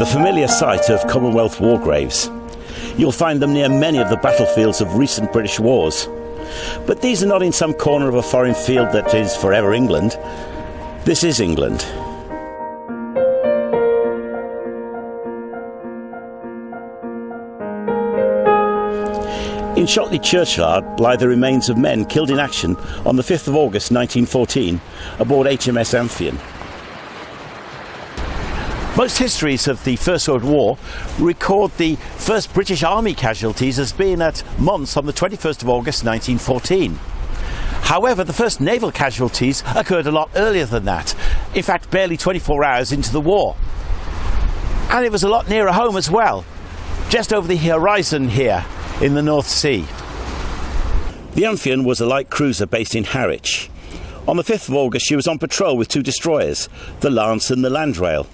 the familiar sight of Commonwealth war graves. You'll find them near many of the battlefields of recent British wars. But these are not in some corner of a foreign field that is forever England. This is England. In Shotley churchyard lie the remains of men killed in action on the 5th of August 1914 aboard HMS Amphion. Most histories of the First World War record the first British Army casualties as being at Mons on the 21st of August 1914. However, the first naval casualties occurred a lot earlier than that, in fact, barely 24 hours into the war. And it was a lot nearer home as well, just over the horizon here in the North Sea. The Amphion was a light cruiser based in Harwich. On the 5th of August, she was on patrol with two destroyers, the Lance and the Landrail.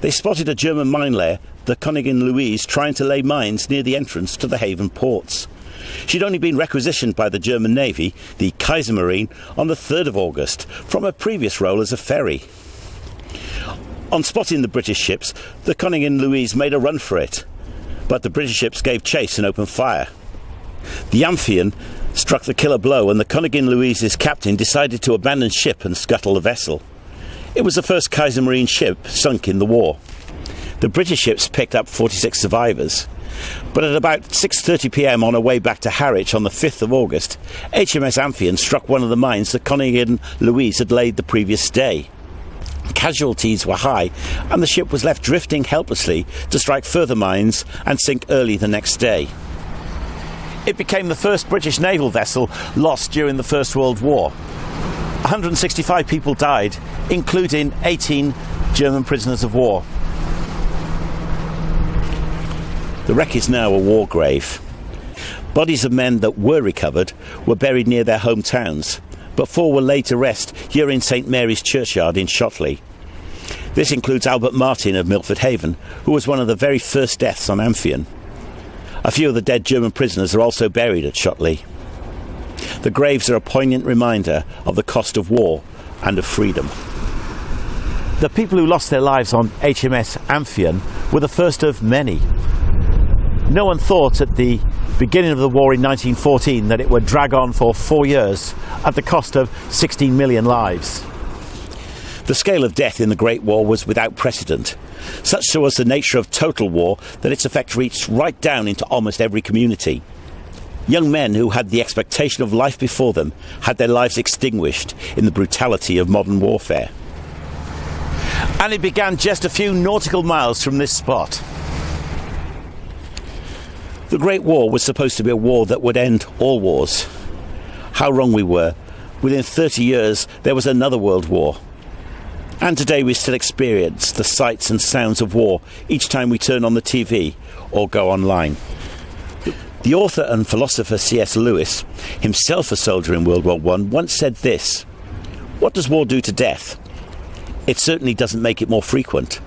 They spotted a German mine layer, the Königin Louise, trying to lay mines near the entrance to the haven ports. She'd only been requisitioned by the German Navy, the Kaisermarine, on the 3rd of August from her previous role as a ferry. On spotting the British ships, the Königin Louise made a run for it, but the British ships gave chase and opened fire. The Amphion struck the killer blow, and the Königin Louise's captain decided to abandon ship and scuttle the vessel. It was the first Kaisermarine ship sunk in the war. The British ships picked up 46 survivors. But at about 6:30 p.m. on her way back to Harwich on the 5th of August, HMS Amphion struck one of the mines the Königin Louise had laid the previous day. Casualties were high, and the ship was left drifting helplessly to strike further mines and sink early the next day. It became the first British naval vessel lost during the First World War. 165 people died, including 18 German prisoners of war. The wreck is now a war grave. Bodies of men that were recovered were buried near their hometowns, but four were laid to rest here in St Mary's Churchyard in Shotley. This includes Albert Martin of Milford Haven, who was one of the very first deaths on Amphion. A few of the dead German prisoners are also buried at Shotley. The graves are a poignant reminder of the cost of war and of freedom. The people who lost their lives on HMS Amphion were the first of many. No one thought at the beginning of the war in 1914 that it would drag on for four years at the cost of 16 million lives. The scale of death in the Great War was without precedent. Such was the nature of total war that its effect reached right down into almost every community. Young men who had the expectation of life before them had their lives extinguished in the brutality of modern warfare. And it began just a few nautical miles from this spot. The Great War was supposed to be a war that would end all wars. How wrong we were. Within 30 years, there was another world war. And today we still experience the sights and sounds of war each time we turn on the TV or go online. The author and philosopher C.S. Lewis, himself a soldier in World War I, once said this What does war do to death? It certainly doesn't make it more frequent.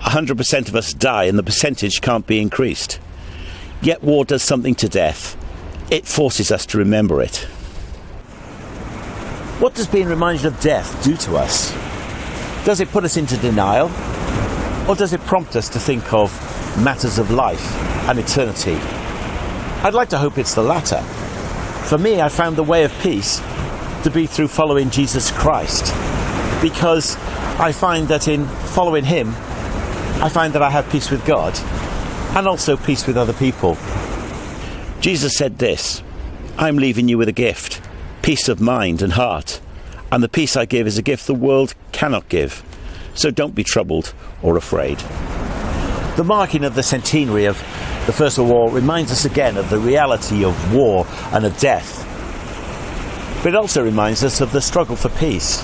100% of us die, and the percentage can't be increased. Yet war does something to death. It forces us to remember it. What does being reminded of death do to us? Does it put us into denial? Or does it prompt us to think of matters of life and eternity? I'd like to hope it's the latter. For me, I found the way of peace to be through following Jesus Christ. Because I find that in following Him, I find that I have peace with God and also peace with other people. Jesus said this I'm leaving you with a gift peace of mind and heart. And the peace I give is a gift the world cannot give. So don't be troubled or afraid. The marking of the centenary of the First World War reminds us again of the reality of war and of death. But it also reminds us of the struggle for peace.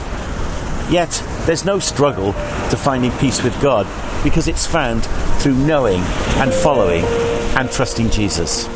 Yet, there's no struggle to finding peace with God because it's found through knowing and following and trusting Jesus.